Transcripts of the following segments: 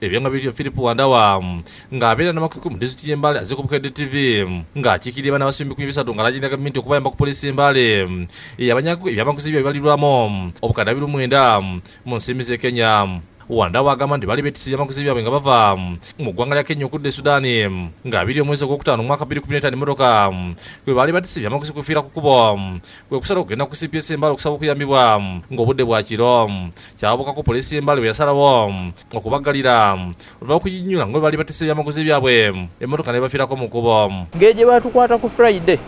ebyanga bityo philip wandawa ng'abeera n'amakuku mu disitulikiti y'embale azikubukedde tv ng'akiikirira bana basimbi kumi bisatu nga lagirira gavumenti okubayamba ku polisi y'embale eyabanyaku ebyamaguzi byo bibalirwamu obukadde abiri mwenda mu nsimbi z'e kenya wandawa agamba nti bali betisa ebyamaguzi byabwe nga bava mu ggwanga lya kenya okudda e sudaani ng'abiri omwezi ogwokutaano omwaka 2015 emmotoka kwe baali batisa ebyamaguzi kufiira ku kkubo kwe kusala okugenda ku cps embale okusaba okuyambibwa ng'obudde bwa kiro kyabukako polisi y'embale bwe yasalawo okubaggalira oluva okuginyula nga bwe baali batisa ebyamaguzi byabwe emmotoka ne bafiirako mu kkubo ngeri gye batukwata ku friday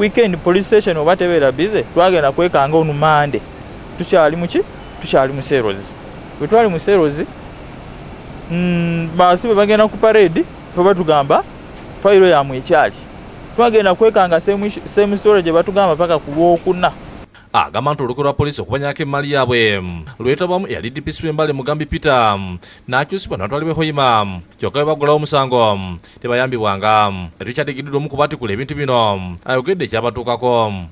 weekend police station oba tebeera bize twagenda kwekanga onumande tukyali muki tukyali mu serozi bwe twali mu serozi baasi bwe bagenda ku parade fe batugamba fayiro yamwe ekyali twagenda kwekanga same story gye batugamba paka ku lwokuna. Agamba nti olukwe lwa polisi okubanyako emmali yaabwe lwetabwamu eyali dpc w'embale mugambi peter n'akyusibwa n'abatwali b'ehoima kyokka bwe baggulawo omusango tebayambibwanga etukyategeddwa omu kubatikula ebintu bino ayogedde ekyabatuukako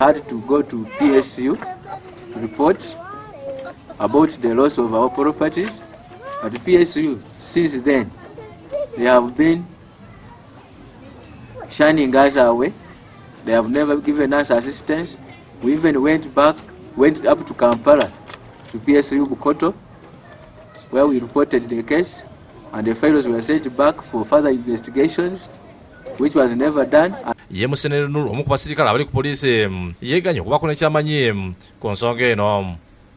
about the loss of our properties. At PSU, since then, they have been shunning us away. They have never given us assistance. We even went back, went up to Kampala, to PSU Bukoto, where we reported the case, and the files were sent back for further investigations, which was never done. ye musenere nuru omu ku basirikale abali ku poliisi yeeganye okubako nekyamanyi ku nsonga eno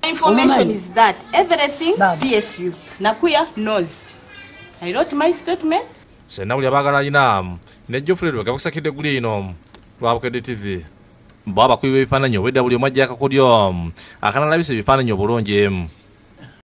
information is that everything PSU Nakuya knows. I wrote my statement. senna buli abaagala alina nejjofule lwega bakusakidde egguli ino lwabukedde tv bo abakubi b'ebifaananyi obwedda buli omu ajja akakodyo akanalabisa ebifaananyi obulungi